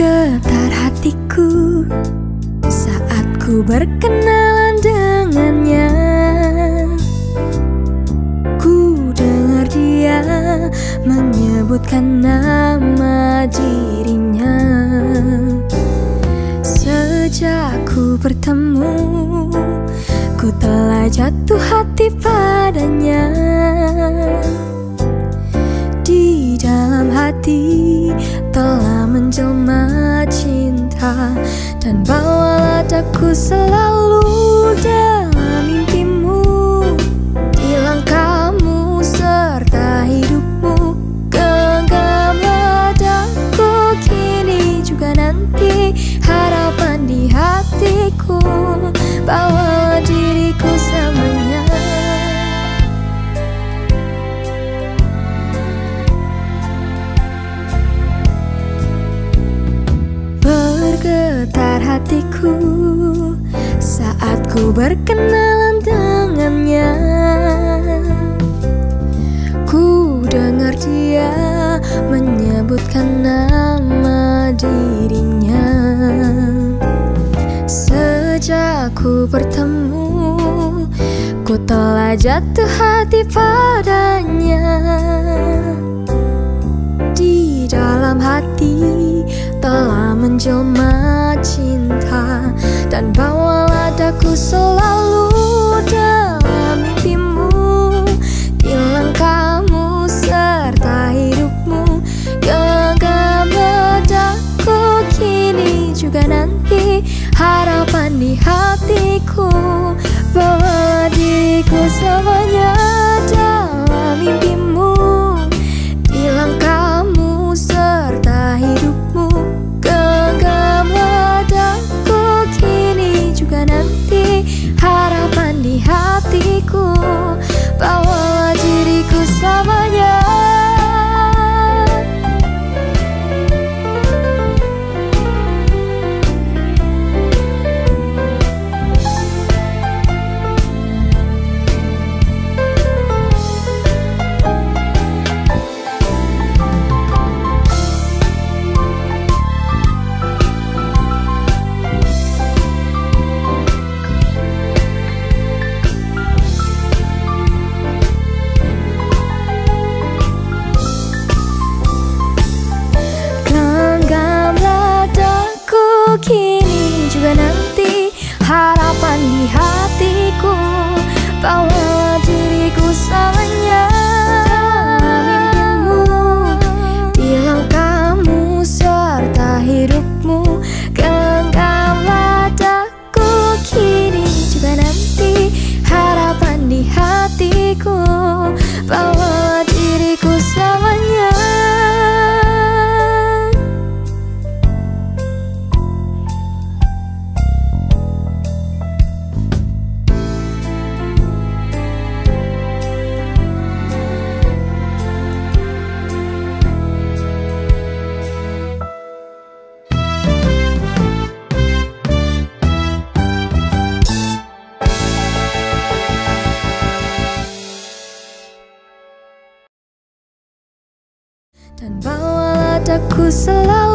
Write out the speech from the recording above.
Bergetar hatiku saat ku berkenalan dengannya. Ku dengar dia menyebutkan nama dirinya. Sejak ku bertemu Ku telah jatuh hati padanya. Di dalam hati telah menjelma Dan bawalah daku selalu Bergetar hatiku Saat ku berkenalan dengannya. Ku dengar dia menyebutkan nama dirinya. Sejak ku bertemu Ku telah jatuh hati padanya. Di dalam hati telah menjelma Dan bawalah daku selalu dalam mimpimu Di langkahmu serta hidupmu. Genggamlah daku kini juga nanti. Harapan di hatiku Bawa diriku selamanya kini juga nanti Harapan di hatiku. Bawa diriku selamanya Mimpimu Di langkahmu serta hidupmu. Genggamlah daku kini juga nanti Harapan di hatiku Dan bawalah daku selalu